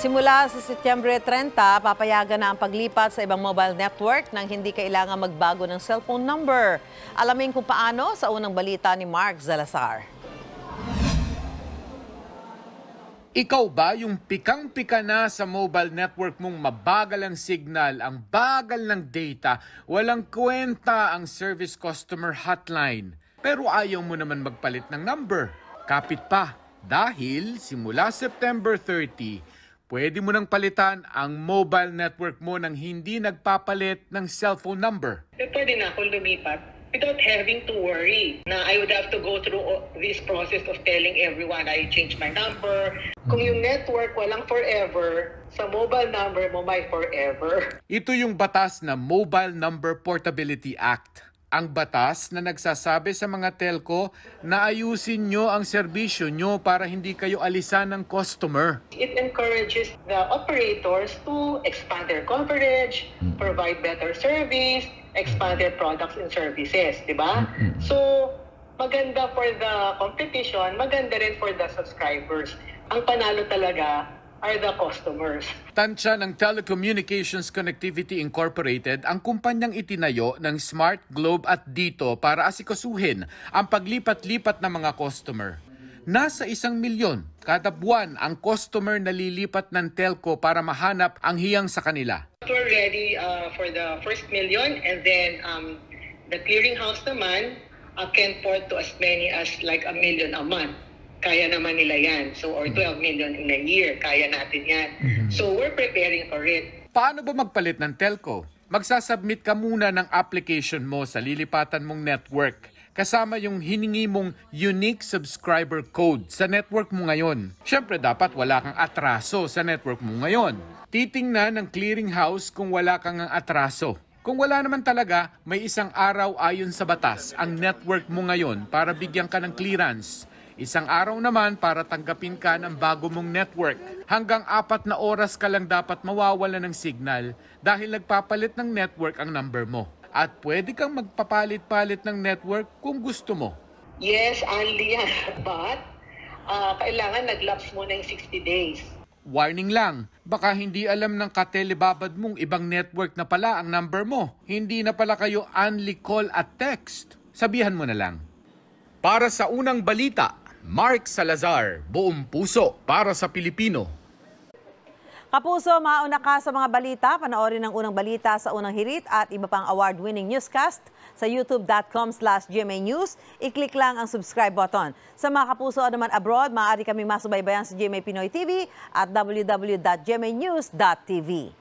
Simula sa Setyembre 30, papayagan na ang paglipat sa ibang mobile network nang hindi kailangan magbago ng cellphone number. Alamin kung paano sa unang balita ni Mark Zalazar. Ikaw ba yung pikang-pika na sa mobile network mong mabagal ang signal, ang bagal ng data, walang kwenta ang service customer hotline, pero ayaw mo naman magpalit ng number? Kapit pa, dahil simula September 30, pwede mo nang palitan ang mobile network mo nang hindi nagpapalit ng cellphone number. Pwede na ako lumipat without having to worry na I would have to go through this process of telling everyone I changed my number. Kung yung network walang forever, sa mobile number mo may forever. Ito yung batas na Mobile Number Portability Act. Ang batas na nagsasabi sa mga telco na ayusin nyo ang serbisyo nyo para hindi kayo alisan ng customer. It encourages the operators to expand their coverage, provide better service, expand their products and services, di ba? So, maganda for the competition, maganda rin for the subscribers. Ang panalo talaga are the customers. Tansya ng Telecommunications Connectivity Incorporated ang kumpanyang itinayo ng Smart Globe at Dito para asikasuhin ang paglipat-lipat ng mga customer. Nasa isang milyon kada buwan ang customer na lilipat ng telco para mahanap ang hiyang sa kanila. We're ready uh, for the first million and then um, the clearinghouse naman uh, can port to as many as like a million a month. Kaya naman nila yan. So, or 12 million in a year. Kaya natin yan. So, we're preparing for it. Paano ba magpalit ng telco? Magsasubmit ka muna ng application mo sa lilipatan mong network kasama yung hiningi mong unique subscriber code sa network mo ngayon. Siyempre dapat wala kang atraso sa network mo ngayon. Titingnan ng clearinghouse kung wala kang atraso. Kung wala naman talaga, may isang araw ayon sa batas ang network mo ngayon para bigyan ka ng clearance. Isang araw naman para tanggapin ka ng bago mong network. Hanggang apat na oras ka lang dapat mawawala ng signal dahil nagpapalit ng network ang number mo. At pwede kang magpapalit-palit ng network kung gusto mo. Yes, only yan. But, uh, kailangan nag-lapse muna yung 60 days. Warning lang, baka hindi alam ng katelebabad mong ibang network na pala ang number mo. Hindi na pala kayo only call at text. Sabihan mo na lang. Para sa unang balita, Mark Salazar, buong puso para sa Pilipino. Kapuso, mauna ka sa mga balita. Panoorin ang unang balita sa unang hirit at iba pang award-winning newscast sa youtube.com slash News. I-click lang ang subscribe button. Sa mga kapuso naman abroad, maaari kami masubaybayan sa GMA Pinoy TV at www.gmanews.tv.